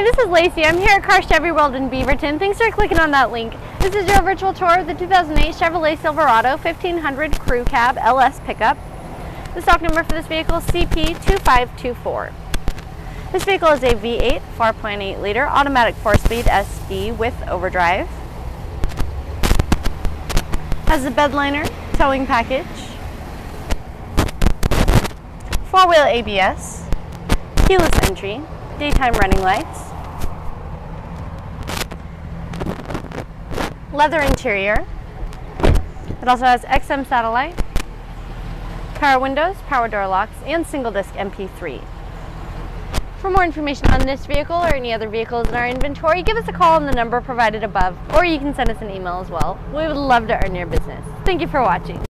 Hi, this is Lacey. I'm here at Carr Chevy World in Beaverton. Thanks for clicking on that link. This is your virtual tour of the 2008 Chevrolet Silverado 1500 Crew Cab LS pickup. The stock number for this vehicle is CP2524. This vehicle is a V8 4.8 liter automatic 4-speed SD with overdrive. Has a bed liner, towing package, four-wheel ABS, keyless entry, daytime running lights, leather interior. It also has XM satellite, power windows, power door locks, and single disc MP3. For more information on this vehicle or any other vehicles in our inventory, give us a call on the number provided above, or you can send us an email as well. We would love to earn your business. Thank you for watching.